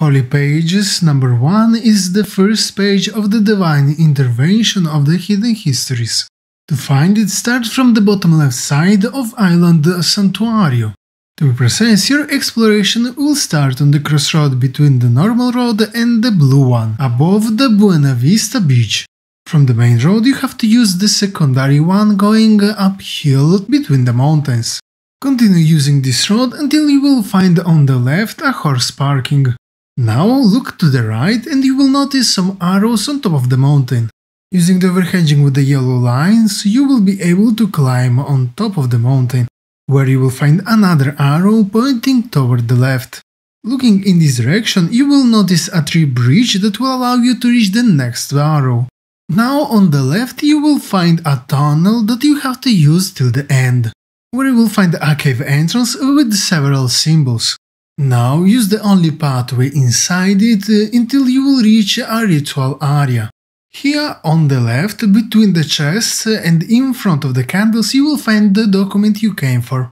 Holy Pages number 1 is the first page of the Divine Intervention of the Hidden Histories. To find it, start from the bottom left side of Island Santuario. To be precise, your exploration will start on the crossroad between the normal road and the blue one, above the Buena Vista beach. From the main road you have to use the secondary one going uphill between the mountains. Continue using this road until you will find on the left a horse parking. Now look to the right and you will notice some arrows on top of the mountain. Using the overhanging with the yellow lines, you will be able to climb on top of the mountain, where you will find another arrow pointing toward the left. Looking in this direction, you will notice a tree bridge that will allow you to reach the next arrow. Now on the left you will find a tunnel that you have to use till the end, where you will find a cave entrance with several symbols. Now use the only pathway inside it uh, until you will reach a ritual area. Here on the left, between the chests and in front of the candles, you will find the document you came for.